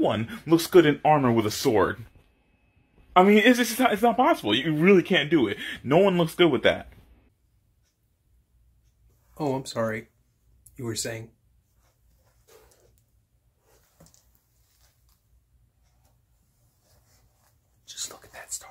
one looks good in armor with a sword. I mean, it's just not, it's not possible. You really can't do it. No one looks good with that. Oh, I'm sorry. You were saying. Just look at that star.